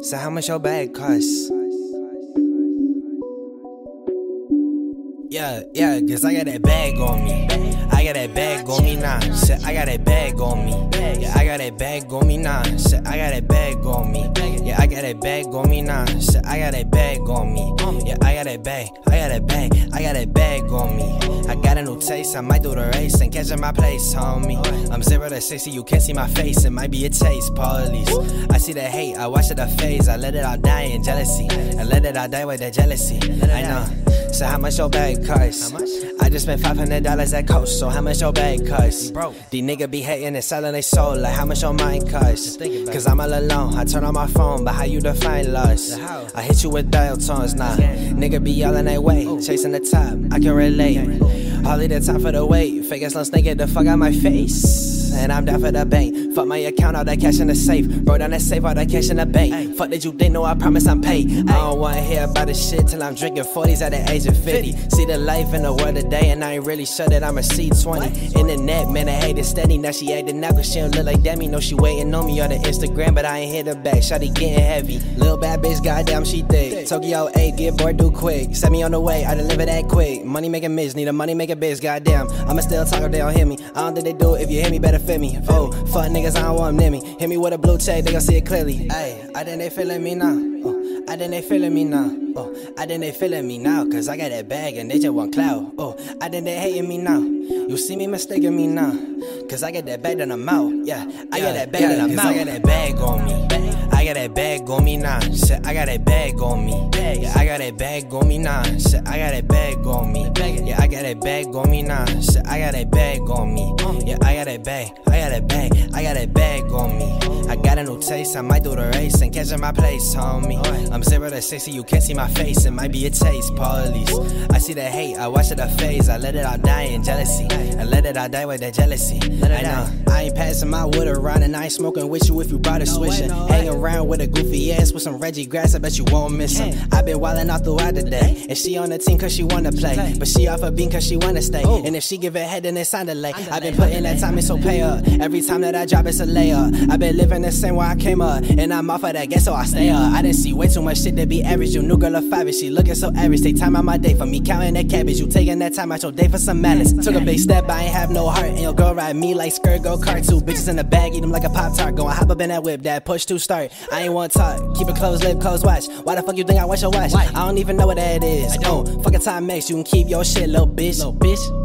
So how much your bag cost? Yeah, yeah, cause I got that bag on me. I got that bag on me now. Shit, I got that bag on me. Yeah, I got that bag on me now. Shit, I got that bag on me. Yeah, I got that bag on me now. Shit, I got that bag on me. Yeah, I got that bag. I got that bag. I got that bag on me. I got a new taste. I might do the race and catch in my place, homie. I'm zero to sixty. You can't see my face. It might be a taste, police. I see the hate. I watch it a phase. I let it all die in jealousy. I let it all die with that jealousy. I know. So how much your bag cost? I just spent five hundred dollars at Coast. So how much your bag cost? Bro, These niggas be hating and selling their soul. Like how much your mind cost? Cause I'm all alone. I turn on my phone, but how you define loss? I hit you with dial tones now. Nigga be yelling that way, chasing the top. I can relate. Hardly the time for the wait. Fake ass little snake get the fuck out my face. And I'm down for the bank. Fuck my account, all that cash in the safe. Bro, down that safe, all that cash in the bank. Fuck that you didn't know, I promise I'm paid. I don't wanna hear about this shit till I'm drinking 40s at the age of 50. See the life in the world today, and I ain't really sure that I'm a C20. Internet, man, I hate it steady. Now she acting out cause she don't look like Demi. Know she waiting on me on the Instagram, but I ain't hit her back. Shawty getting heavy. Little bad bitch, goddamn, she thick. Tokyo 8, get bored, do quick. Set me on the way, I deliver that quick. Money making miss, need a money making bitch, goddamn. I'ma still talk if they don't hear me. I don't think they do it. If you hear me, better fit me. Oh, fuck niggas, I don't want them near me. Hit me with a blue check, they gon' see it clearly. Ayy, I think they feeling me now. Oh, I think they feeling me now. Oh, I think they feeling me now. Cause I got that bag and they just want clout. Oh, I think they hating me now. You see me mistaking me now. Cause I got that bag that I'm out. Yeah, I got that bag that I'm out. I got that bag on me. Bag on me now. Shit, I got that bag on me. Yeah, I got that bag on me now. Shit, I got that bag on me. Yeah, I got that bag on me now. Shit, I got that bag on me. Yeah, I got that bag. I got that bag. I got that bag got a new taste. I might do the race and catch in my place, homie. I'm zero to sixty. You can't see my face. It might be a taste, police. I see the hate. I watch it a phase. I let it all die in jealousy. I let it all die with that jealousy. I know. I ain't passing my wood around and I ain't smoking with you if you brought a swisher. Hang around with a goofy ass with some Reggie grass. I bet you won't miss him. i been wildin' out throughout the day. And she on the team cause she wanna play. But she off a beam cause she wanna stay. And if she give it head, then it's on delay. i been putting that time in, so pay up. Every time that I drop, it's a layup. i been living the same way I came up. And I'm off of that guess, so I stay up. I didn't see way too much shit to be average. You new girl of five, and she looking so average. Take time out my day for me counting that cabbage. You taking that time out your day for some malice. Took a big step, I ain't have no heart. And your girl ride me like skirt, go kart. Two bitches in the bag, eat them like a Pop Tart. Going hop up in that whip, that push to start. I ain't want talk. Keep it closed lip, closed watch. Why the fuck you think I watch your watch? I don't even know what that is. Oh, uh, fucking time makes you can keep your shit, little bitch. Little bitch.